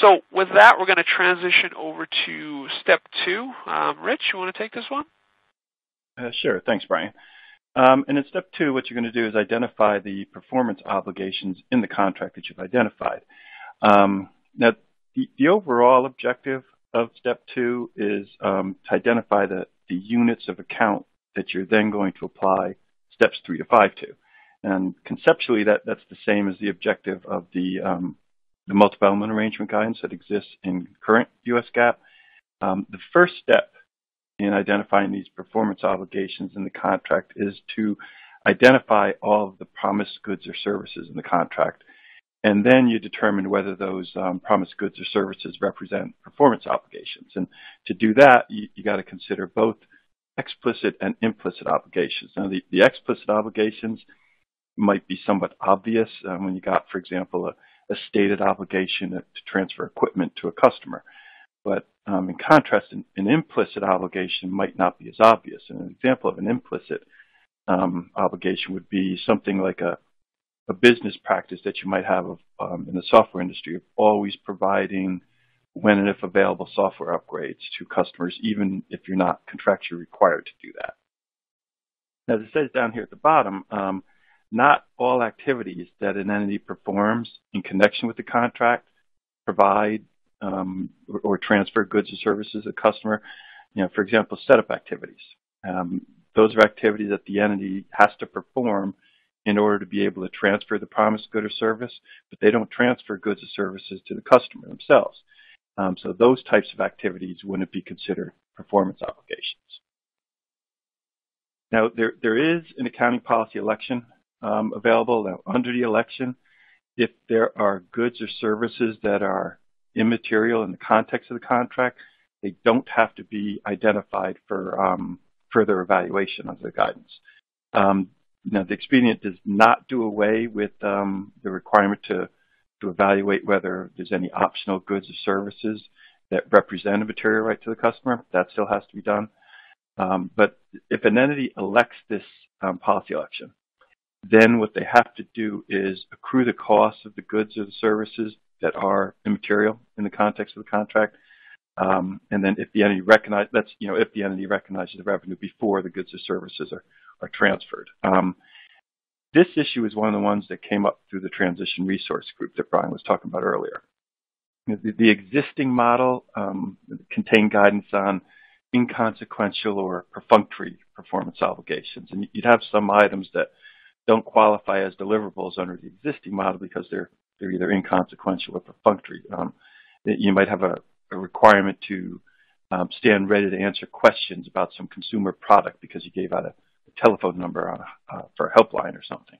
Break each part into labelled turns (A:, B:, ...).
A: So with that, we're going to transition over to step two. Um, Rich, you want to take this one?
B: Uh, sure. Thanks, Brian. Um, and in step two, what you're going to do is identify the performance obligations in the contract that you've identified. Um, now, the, the, overall objective of step two is um, to identify the, the units of account that you're then going to apply steps three to five to. And conceptually, that, that's the same as the objective of the, um, the multiple element arrangement guidance that exists in current US GAAP. Um, the first step in identifying these performance obligations in the contract is to identify all of the promised goods or services in the contract. And then you determine whether those um, promised goods or services represent performance obligations. And to do that, you, you got to consider both explicit and implicit obligations. Now, the, the explicit obligations might be somewhat obvious um, when you got, for example, a, a stated obligation to, transfer equipment to a customer. But um, in contrast, an, an, implicit obligation might not be as obvious. And an example of an implicit um, obligation would be something like a, a, business practice that you might have of, um, in the software industry of always providing when and if available software upgrades to customers, even if you're not contractually required to do that. As it says down here at the bottom, um, not all activities that an entity performs in connection with the contract provide um, or, or, transfer goods or services to the customer. You know, for example, setup activities. Um, those are activities that the entity has to perform in order to be able to transfer the promised good or service, but they don't transfer goods or services to the customer themselves. Um, so those types of activities wouldn't be considered performance obligations. Now, there, there is an accounting policy election um, available. Now, under the election, if there are goods or services that are immaterial in the context of the contract, they don't have to be identified for um, further evaluation of the guidance. Um, now, the expedient does not do away with um, the requirement to, to evaluate whether there's any optional goods or services that represent a material right to the customer. That still has to be done. Um, but if an entity elects this um, policy election, then what they have to do is accrue the costs of the goods or the services that are immaterial in the context of the contract. Um, and then if the entity recognize that's you know if the entity recognizes the revenue before the goods or services are are transferred. Um, this issue is one of the ones that came up through the transition resource group that Brian was talking about earlier. The, the existing model um, contained guidance on inconsequential or perfunctory performance obligations, and you'd have some items that don't qualify as deliverables under the existing model because they're they're either inconsequential or perfunctory. Um, you might have a, a requirement to um, stand ready to answer questions about some consumer product because you gave out a, a telephone number a, uh, for a helpline or something.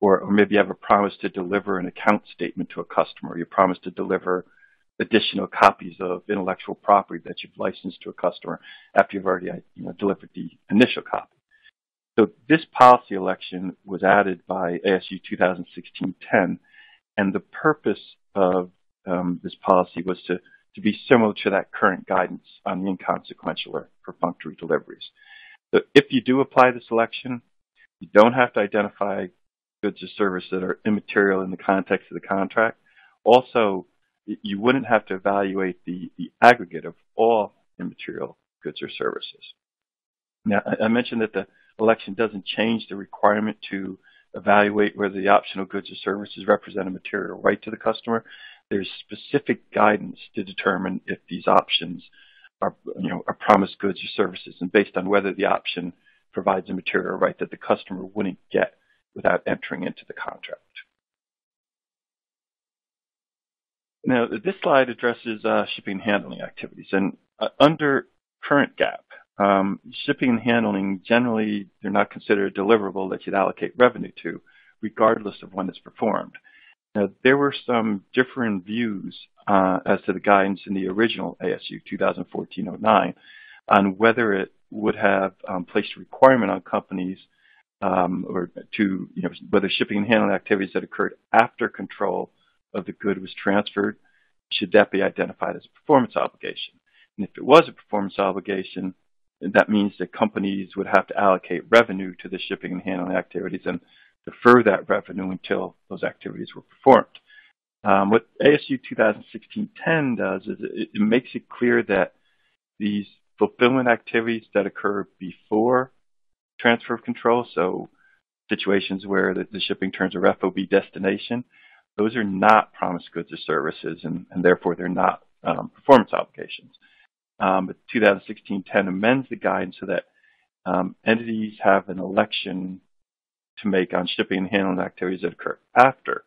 B: Or, or, maybe you have a promise to deliver an account statement to a customer. You promise to deliver additional copies of intellectual property that you've licensed to a customer after you've already you know, delivered the initial copy. So this policy election was added by ASU 2016-10 and the purpose of um, this policy was to, to be similar to that current guidance on the inconsequential or perfunctory deliveries. So if you do apply this election, you don't have to identify goods or services that are immaterial in the context of the contract. Also, you wouldn't have to evaluate the, the aggregate of all immaterial goods or services. Now, I mentioned that the election doesn't change the requirement to evaluate whether the optional goods or services represent a material right to the customer. There's specific guidance to determine if these options are, you know, are promised goods or services and based on whether the option provides a material right that the customer wouldn't get without entering into the contract. Now, this slide addresses uh, shipping and handling activities. And uh, under current GAAP, um, shipping and handling, generally, they're not considered a deliverable that you'd allocate revenue to, regardless of when it's performed. Now, there were some different views uh, as to the guidance in the original ASU 2014-09 on whether it would have um, placed a requirement on companies um, or to, you know, whether shipping and handling activities that occurred after control of the good was transferred, should that be identified as a performance obligation? And if it was a performance obligation, that means that companies would have to allocate revenue to the shipping and handling activities and defer that revenue until those activities were performed. Um, what ASU 2016-10 does is it, it makes it clear that these fulfillment activities that occur before transfer of control, so situations where the, the shipping turns a FOB destination, those are not promised goods or services, and, and therefore they're not um, performance obligations. Um, but 2016-10 amends the guidance so that um, entities have an election to make on shipping and handling activities that occur after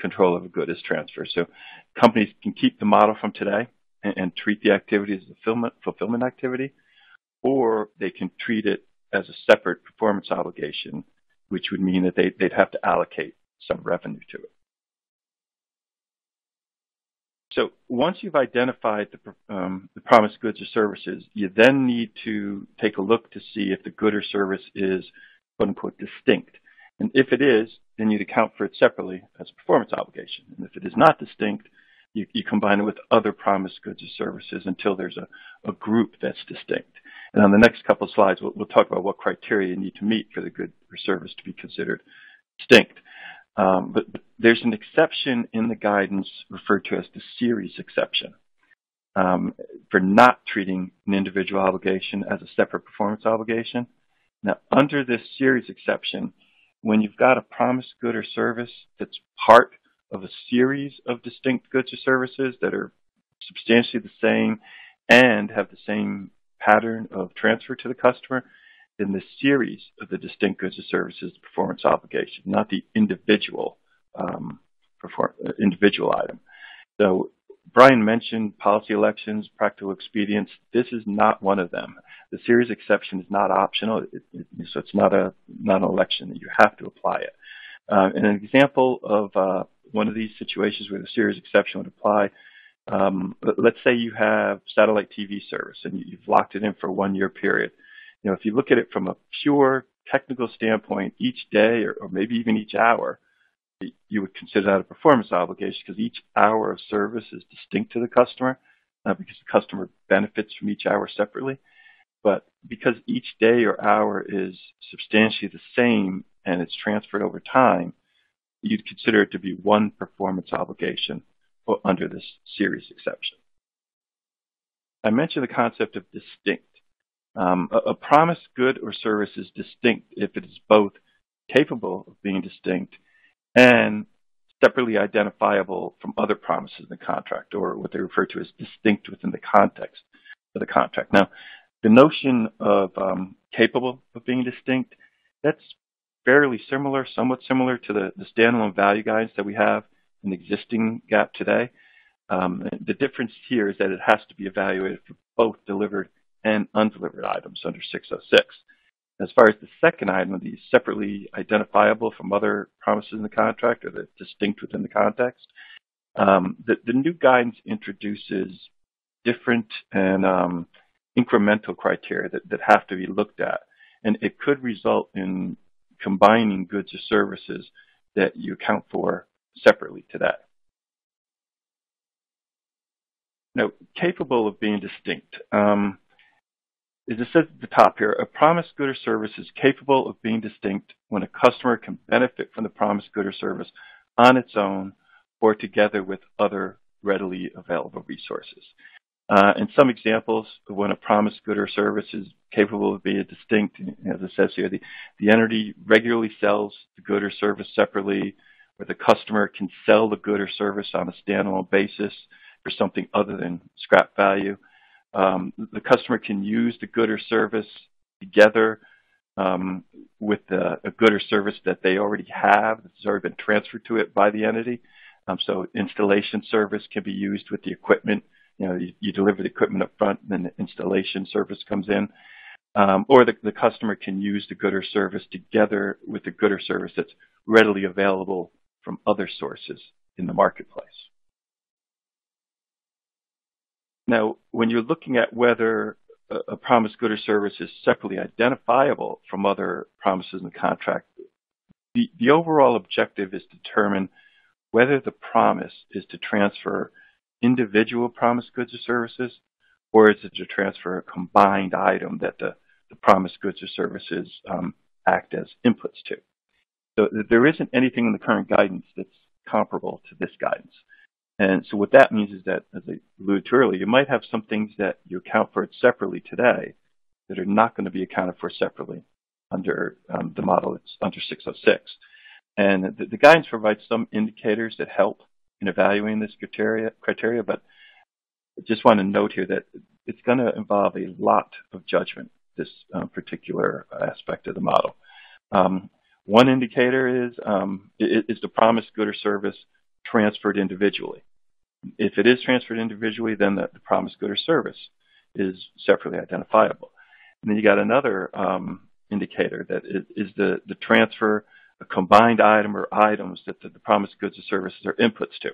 B: control of a good is transferred. So companies can keep the model from today and, and treat the activity as a fulfillment, fulfillment activity, or they can treat it as a separate performance obligation, which would mean that they, they, would have to allocate some revenue to it. So once you've identified the, um, the, promised goods or services, you then need to take a look to see if the good or service is quote unquote distinct. And if it is, then you'd account for it separately as a performance obligation. And if it is not distinct, you, you combine it with other promised goods or services until there's a, a group that's distinct. And on the next couple of slides, we'll, we'll, talk about what criteria you need to meet for the good or service to be considered distinct. Um, but, but, there's an exception in the guidance referred to as the series exception um, for not treating an individual obligation as a separate performance obligation. Now, under this series exception, when you've got a promised good or service that's part of a series of distinct goods or services that are substantially the same and have the same pattern of transfer to the customer, then the series of the distinct goods or services performance obligation, not the individual um, perform, individual item. So Brian mentioned policy elections, practical expedients. This is not one of them. The series exception is not optional, it, it, so it's not a not an election that you have to apply it. Uh, and an example of uh, one of these situations where the series exception would apply, um, let's say you have satellite TV service and you've locked it in for a one-year period. You know, if you look at it from a pure technical standpoint, each day or, or maybe even each hour, you would consider that a performance obligation because each hour of service is distinct to the customer, not because the customer benefits from each hour separately, but because each day or hour is substantially the same and it's transferred over time, you'd consider it to be one performance obligation under this series exception. I mentioned the concept of distinct. Um, a, a promised good or service is distinct if it is both capable of being distinct and separately identifiable from other promises in the contract, or what they refer to as distinct within the context of the contract. Now, the notion of um, capable of being distinct, that's fairly similar, somewhat similar to the, the standalone value guides that we have in existing GAAP today. Um, the difference here is that it has to be evaluated for both delivered and undelivered items under 606. As far as the second item, the separately identifiable from other promises in the contract or the distinct within the context, um, the, the, new guidance introduces different and um, incremental criteria that, that have to be looked at. And it could result in combining goods or services that you account for separately today. Now, capable of being distinct. Um, as it says at the top here, a promised good or service is capable of being distinct when a customer can benefit from the promised good or service on its own or together with other readily available resources. Uh, and some examples of when a promised good or service is capable of being distinct, as it says here, the, the entity regularly sells the good or service separately, or the customer can sell the good or service on a standalone basis for something other than scrap value. Um, the customer can use the good or service together um, with the, a good or service that they already have that's already been transferred to it by the entity. Um, so installation service can be used with the equipment. You know, you, you deliver the equipment up front, and then the installation service comes in. Um, or the, the, customer can use the good or service together with the good or service that's readily available from other sources in the marketplace. Now, when you're looking at whether a promised good or service is separately identifiable from other promises in the contract, the, the overall objective is to determine whether the promise is to transfer individual promised goods or services, or is it to transfer a combined item that the, the promised goods or services um, act as inputs to. So there isn't anything in the current guidance that's comparable to this guidance. And so what that means is that, as I alluded to earlier, you might have some things that you account for separately today that are not going to be accounted for separately under um, the model that's under 606. And the, the, guidance provides some indicators that help in evaluating this criteria, criteria but I just want to note here that it's going to involve a lot of judgment, this uh, particular aspect of the model. Um, one indicator is, um, is the promised good or service transferred individually. If it is transferred individually, then the, the promised good or service is separately identifiable. And then you got another um, indicator that is, is, the, the transfer a combined item or items that the, the promised goods or services are inputs to.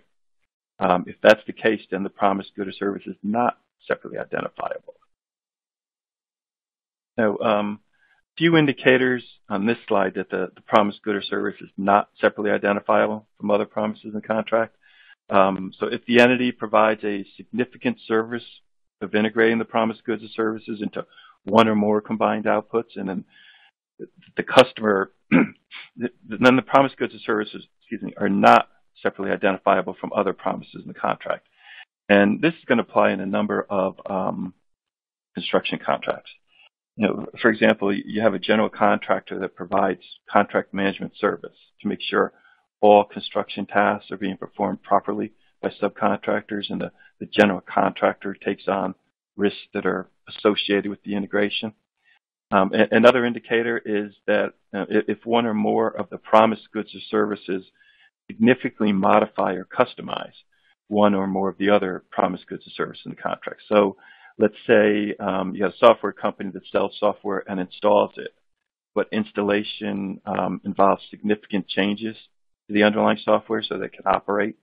B: Um, if that's the case, then the promised good or service is not separately identifiable. Now, um, few indicators on this slide that the, the, promised good or service is not separately identifiable from other promises in the contract. Um, so if the entity provides a significant service of integrating the promised goods or services into one or more combined outputs, and then the customer, then the promised goods or services, excuse me, are not separately identifiable from other promises in the contract. And this is going to apply in a number of um, construction contracts. You know, for example, you have a general contractor that provides contract management service to make sure all construction tasks are being performed properly by subcontractors, and the, the general contractor takes on risks that are associated with the integration. Um, another indicator is that uh, if one or more of the promised goods or services significantly modify or customize one or more of the other promised goods or services in the contract. So let's say um, you have a software company that sells software and installs it, but installation um, involves significant changes to the underlying software so it can operate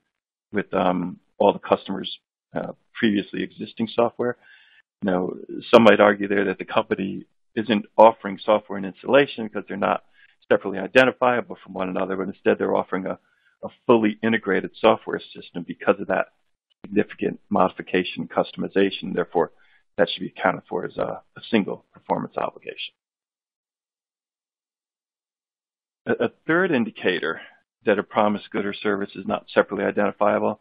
B: with um, all the customers' uh, previously existing software. Now, some might argue there that the company isn't offering software and installation because they're not separately identifiable from one another, but instead they're offering a, a fully integrated software system because of that significant modification and customization. Therefore, that should be accounted for as a, a single performance obligation. A, a third indicator that a promised good or service is not separately identifiable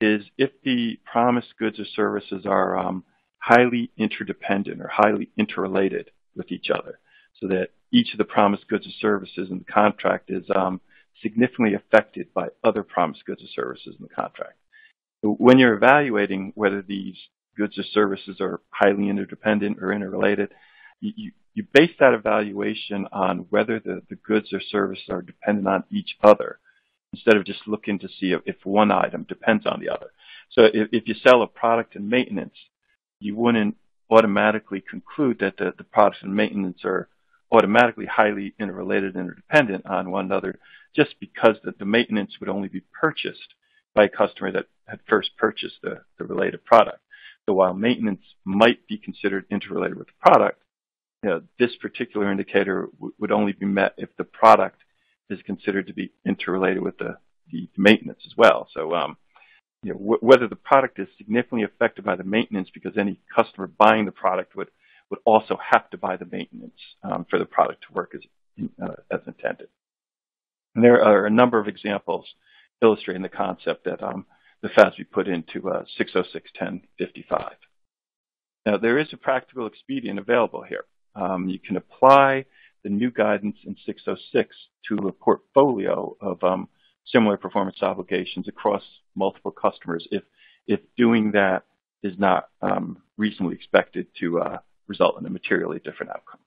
B: is if the promised goods or services are um, highly interdependent or highly interrelated with each other, so that each of the promised goods or services in the contract is um, significantly affected by other promised goods or services in the contract. When you're evaluating whether these goods or services are highly interdependent or interrelated, you, you base that evaluation on whether the, the goods or services are dependent on each other instead of just looking to see if one item depends on the other. So if, if you sell a product and maintenance, you wouldn't automatically conclude that the, the products and maintenance are automatically highly interrelated and interdependent on one another just because the, the maintenance would only be purchased by a customer that had first purchased the, the related product. So while maintenance might be considered interrelated with the product, you know, this particular indicator would only be met if the product is considered to be interrelated with the, the maintenance as well. So, um, you know, whether the product is significantly affected by the maintenance because any customer buying the product would, would also have to buy the maintenance um, for the product to work as, uh, as intended. And there are a number of examples illustrating the concept that um, the FASB put into uh, 606.1055. Now, there is a practical expedient available here. Um, you can apply the new guidance in 606 to a portfolio of um, similar performance obligations across multiple customers if, if doing that is not um, reasonably expected to uh, result in a materially different outcome.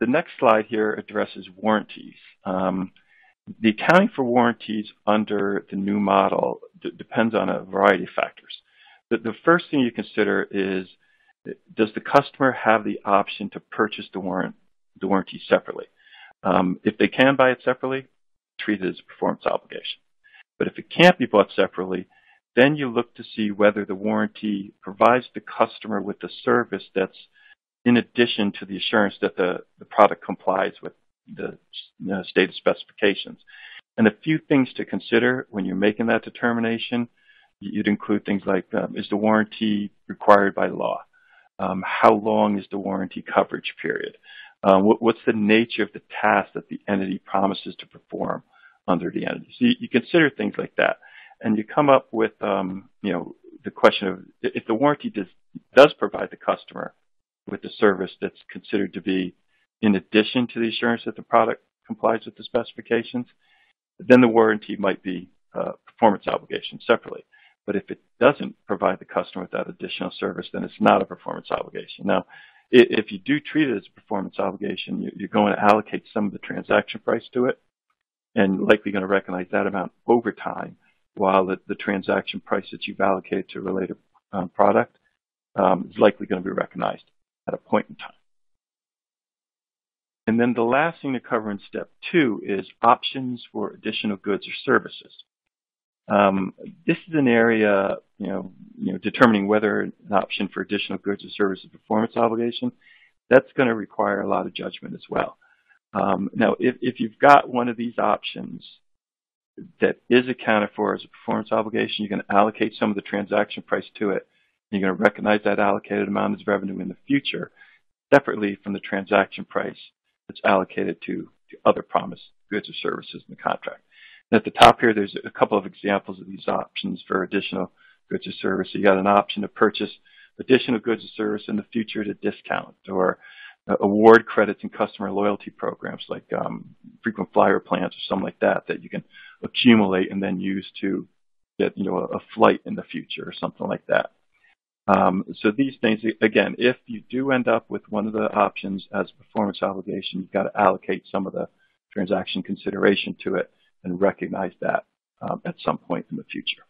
B: the next slide here addresses warranties. Um, the accounting for warranties under the new model depends on a variety of factors. The, the first thing you consider is, does the customer have the option to purchase the, warrant, the warranty separately? Um, if they can buy it separately, treat it as a performance obligation. But if it can't be bought separately, then you look to see whether the warranty provides the customer with the service that's in addition to the assurance that the, the product complies with the know, stated specifications. And a few things to consider when you're making that determination. You'd include things like, um, is the warranty required by law? Um, how long is the warranty coverage period? Um, what, what's the nature of the task that the entity promises to perform under the entity. So you, you consider things like that, and you come up with, um, you know, the question of if the warranty does does provide the customer with the service that's considered to be in addition to the assurance that the product complies with the specifications, then the warranty might be a performance obligation separately. But if it doesn't provide the customer with that additional service, then it's not a performance obligation. Now, if you do treat it as a performance obligation, you're going to allocate some of the transaction price to it and likely going to recognize that amount over time while the, the transaction price that you've allocated to a related um, product um, is likely going to be recognized at a point in time. And then the last thing to cover in step two is options for additional goods or services. Um, this is an area, you know, you know, determining whether an option for additional goods or services is a performance obligation, that's going to require a lot of judgment as well. Um, now, if, if you've got one of these options that is accounted for as a performance obligation, you're going to allocate some of the transaction price to it. And You're going to recognize that allocated amount as revenue in the future separately from the transaction price that's allocated to, to other promised goods or services in the contract. And at the top here, there's a couple of examples of these options for additional goods or services. You got an option to purchase additional goods or service in the future at a discount or uh, award credits and customer loyalty programs like um, frequent flyer plans or something like that that you can accumulate and then use to get you know a, a flight in the future or something like that. Um, so these things, again, if you do end up with one of the options as a performance obligation, you've got to allocate some of the transaction consideration to it and recognize that um, at some point in the future.